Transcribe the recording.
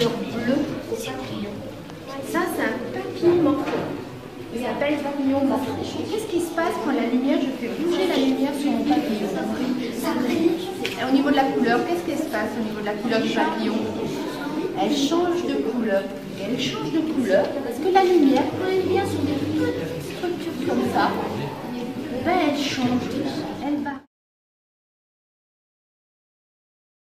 couleur bleue au papillon. Ça, c'est un papillon. Il s'appelle papillon. Qu'est-ce qui se passe quand la lumière, je fais bouger la lumière sur mon papillon? Ça brille. Au niveau de la couleur, qu'est-ce qui se passe au niveau de la couleur du papillon? Elle change de couleur. Et elle change de couleur parce que la lumière, quand elle vient sur des petites structures comme ça, eh ben elle change de